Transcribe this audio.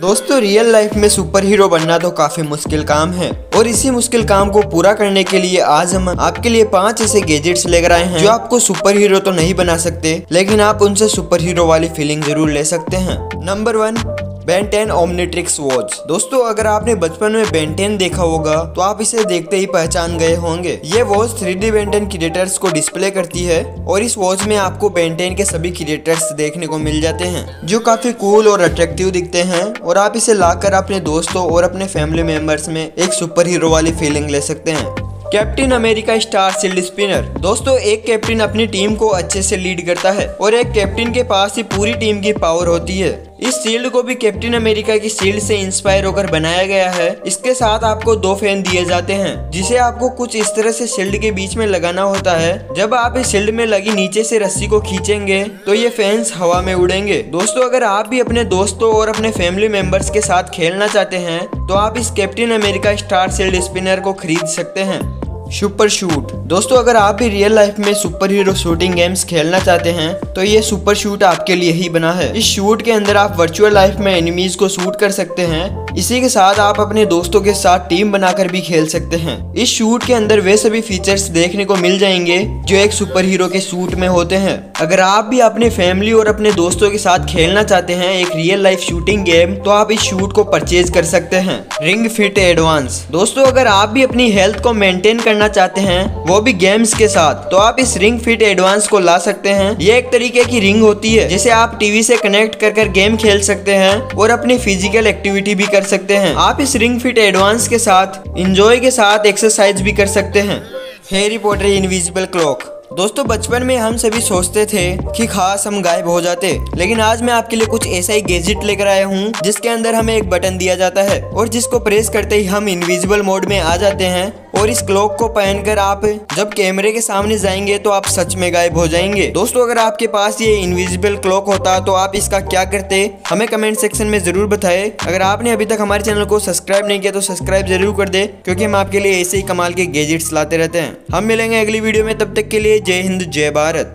दोस्तों real life में super hero बनना तो काफ़ी मुश्किल काम है। और इसी मुश्किल काम को पूरा करने के लिए आज हम आपके लिए पाँच ऐसे गैजेट्स लेकर आए हैं, जो आपको सुपर हीरो तो नहीं बना सकते, लेकिन आप उनसे सुपर हीरो वाली फीलिंग ज़रूर ले सकते हैं। Number one Ben Ten Omnitrix watch दोस्तों, अगर आपने बचपन में बेंटेन देखा होगा तो आप इसे देखते ही पहचान गए होंगे। ये watch three D Ben Ten creators को डिस्प्ले करती है और इस वॉच में आपको बेंटेन के सभी क्रिएटर्स देखने को मिल जाते हैं, जो काफ़ी कूल और अट्रैक्टिव दिखते हैं और आप इसे लाकर अपने दोस्तों और अपने फैमिली मेंबर्स में एक सुपर हीरो वाली फीलिंग ले सकते हैं। Captain America star shield spinner दोस्तों, एक कैप्टन अपनी टीम को अच्छे से लीड करता है और एक कैप्टन के पास ही पूरी टीम की पावर होती है। इस शील्ड को भी कैप्टन अमेरिका की शील्ड से इंस्पायर होकर बनाया गया है। इसके साथ आपको दो फ़ैन दिए जाते हैं, जिसे आपको कुछ इस तरह से शील्ड के बीच में लगाना होता है। जब आप इस शील्ड में लगी नीचे से रस्सी को खींचेंगे तो ये फैंस हवा में उड़ेंगे। दोस्तों, अगर आप भी अपने दोस्तों और अपने फैमिली मेंबर्स के साथ खेलना चाहते हैं तो आप इस captain America star shield spinner को खरीद सकते हैं। Super shoot. दोस्तों, अगर आप भी रियल लाइफ में सुपर हीरो शूटिंग गेम्स खेलना चाहते हैं तो ये सुपर शूट आपके लिए ही बना है। इस शूट के अंदर आप वर्चुअल लाइफ में एनिमीज को शूट कर सकते हैं। इसी के साथ आप अपने दोस्तों के साथ टीम बनाकर भी खेल सकते हैं। इस शूट के अंदर वे सभी फीचर्स देखने को मिल जाएँगे, जो एक सुपर हीरो के सूट में होते हैं। अगर आप भी अपने फैमिली और अपने दोस्तों के साथ खेलना चाहते हैं एक रियल लाइफ शूटिंग गेम तो आप इस शूट को परचेज कर सकते हैं। रिंग फिट एडवांस दोस्तों, अगर आप भी अपनी हेल्थ को मेंटेन करना चाहते हैं, वो भी गेम्स के साथ। तो आप इस रिंग फिट एडवांस को ला सकते हैं। ये एक तरीके की रिंग होती है, जिसे आप टीवी से कनेक्ट कर कर गेम खेल सकते हैं और अपनी फ़िज़िकल एक्टिविटी भी कर सकते हैं। आप इस रिंग फिट एडवांस के साथ इंजॉय के साथ एक्सरसाइज भी कर सकते हैं। हैरी पॉटर इनविजिबल क्लॉक दोस्तों, बचपन में हम सभी सोचते थे कि खास हम गायब हो जाते, लेकिन आज मैं आपके लिए कुछ ऐसा ही गेजेट लेकर आया हूँ, जिसके अंदर हमें एक बटन दिया जाता है और जिसको प्रेस करते ही हम इनविजिबल मोड में आ जाते हैं। और इस क्लॉक को पहनकर आप जब कैमरे के सामने जाएँगे तो आप सच में गायब हो जाएँगे। दोस्तों, अगर आपके पास ये इनविजिबल क्लॉक होता तो आप इसका क्या करते? हमें कमेंट सेक्शन में ज़रूर बताए। अगर आपने अभी तक हमारे चैनल को सब्सक्राइब नहीं किया तो सब्सक्राइब ज़रूर कर दे, क्योंकि हम आपके लिए ऐसे ही कमाल के गेजेट्स लाते रहते हैं। हम मिलेंगे अगली वीडियो में, तब तक के लिए जय हिंद, जय भारत।